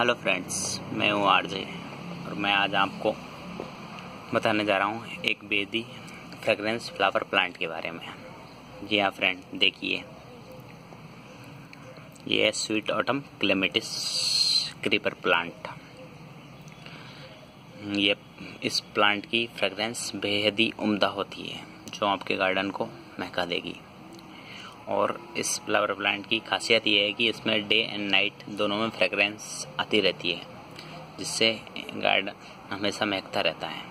Hello friends मैं हूँ RJ और मैं आज आपको बताने जा रहा हूँ एक बेदी फ्रेगरेंस फ्लावर प्लांट के बारे में। जी हाँ फ्रेंड देखिए। ये है sweet autumn clematis creeper plant ये इस प्लांट की फ्रेगरेंस बेहद ही उम्दा होती है, जो आपके गार्डन को महका देगी। और इस फ्लावर प्लांट की खासियत ये है कि इसमें डे एंड नाइट दोनों में फ्रेगरेंस आती रहती है, जिससे गार्डन हमेशा महकता रहता है।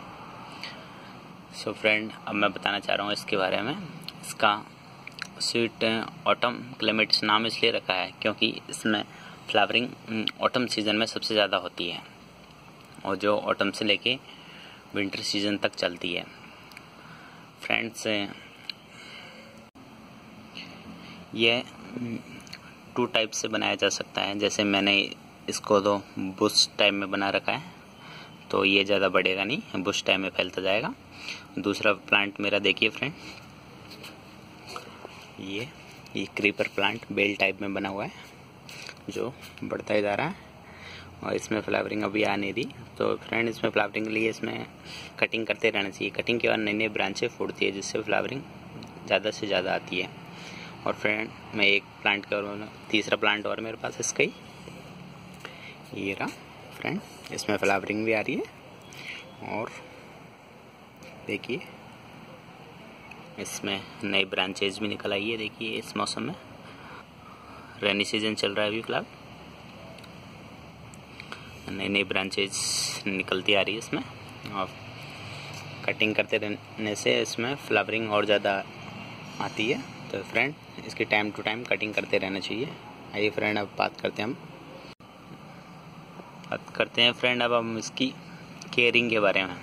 सो so फ्रेंड अब मैं बताना चाह रहा हूँ इसके बारे में। इसका स्वीट ऑटम क्लाइमेट नाम इसलिए रखा है क्योंकि इसमें फ्लावरिंग ऑटम सीज़न में सबसे ज़्यादा होती है और जो ऑटम से लेके विंटर सीज़न तक चलती है। फ्रेंड्स ये टू टाइप से बनाया जा सकता है। जैसे मैंने इसको तो बुश टाइप में बना रखा है तो ये ज़्यादा बढ़ेगा नहीं बुश टाइप में फैलता जाएगा। दूसरा प्लांट मेरा देखिए फ्रेंड ये ये क्रीपर प्लांट बेल टाइप में बना हुआ है, जो बढ़ता ही जा रहा है, और इसमें फ्लावरिंग अभी आ नहीं रही। तो फ्रेंड इसमें फ्लावरिंग के लिए इसमें कटिंग करते रहना चाहिए। कटिंग के बाद नई नई ब्रांचें फूटती है, जिससे फ्लावरिंग ज़्यादा से ज़्यादा आती है। और फ्रेंड मैं एक प्लांट का और तीसरा प्लांट और मेरे पास इसका ही। ये रहा फ्रेंड इसमें फ्लावरिंग भी आ रही है। और देखिए, इसमें नई ब्रांचेज भी निकल आई है, देखिए, इस मौसम में। रेनी सीज़न चल रहा है अभी फ़िलहाल। नई नई ब्रांचेज निकलती आ रही है इसमें। और कटिंग करते रहने से इसमें फ्लावरिंग और ज़्यादा आती है। तो फ्रेंड इसकी टाइम टू टाइम कटिंग करते रहना चाहिए। आइए फ्रेंड अब बात करते हैं हम। बात करते हैं फ्रेंड अब हम इसकी केयरिंग के बारे में।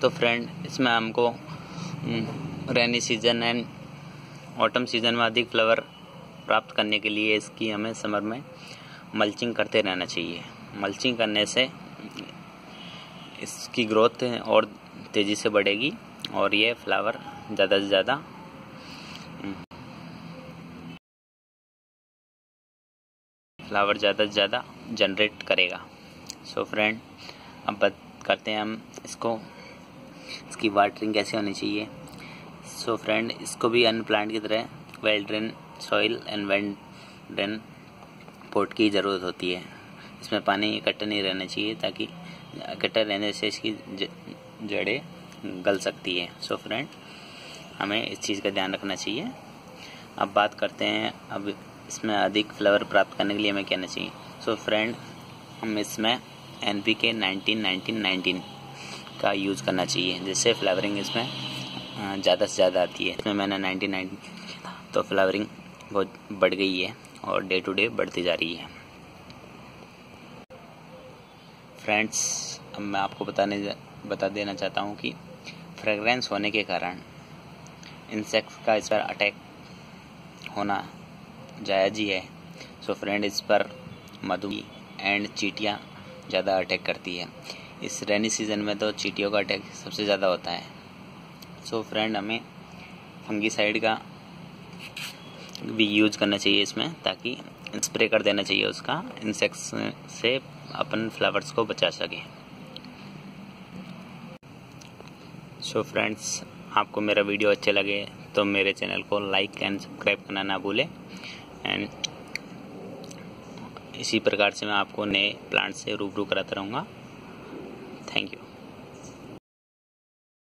तो फ्रेंड इसमें हमको rainy season and autumn season में अधिक फ्लावर प्राप्त करने के लिए इसकी हमें समर में मल्चिंग करते रहना चाहिए। मल्चिंग करने से इसकी ग्रोथ और तेज़ी से बढ़ेगी और ये फ्लावर ज़्यादा से ज़्यादा फ्लावर ज़्यादा से ज़्यादा जनरेट करेगा। सो so फ्रेंड अब बात करते हैं हम इसको। इसकी वाटरिंग कैसे होनी चाहिए? सो so फ्रेंड इसको भी अन्य प्लांट की तरह well drain soil and well drain pot की ज़रूरत होती है। इसमें पानी इकट्ठा नहीं रहना चाहिए ताकि इकट्ठा रहने से इसकी जड़ें गल सकती है। सो so फ्रेंड हमें इस चीज़ का ध्यान रखना चाहिए। अब बात करते हैं अब इसमें अधिक फ्लेवर प्राप्त करने के लिए हमें कहना चाहिए। सो so फ्रेंड हम इसमें N P K nineteen nineteen nineteen का यूज़ करना चाहिए। जिससे फ्लेवरिंग इसमें ज़्यादा से ज़्यादा आती है। इसमें मैंने नाइनटीन नाइनटीन तो फ्लेवरिंग बहुत बढ़ गई है और डे टू डे बढ़ती जा रही है। फ्रेंड्स अब मैं आपको बताने, बता देना चाहता हूँ कि फ्रेगरेंस होने के कारण इंसेक्ट्स का इस पर अटैक होना जायज़ ही है। सो फ्रेंड इस पर मधु एंड चीटियाँ ज़्यादा अटैक करती है। इस रेनी सीज़न में तो चीटियों का अटैक सबसे ज़्यादा होता है। सो so फ्रेंड हमें फंगीसाइड का भी यूज़ करना चाहिए इसमें, ताकि स्प्रे कर देना चाहिए उसका इंसेक्ट्स से अपन फ्लावर्स को बचा सके। सो so फ्रेंड्स आपको मेरा वीडियो अच्छे लगे तो मेरे चैनल को लाइक एंड सब्सक्राइब करना ना भूलें। एंड इसी प्रकार से मैं आपको नए प्लांट से रूबरू कराता रहूँगा। Thank you